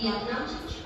the announcement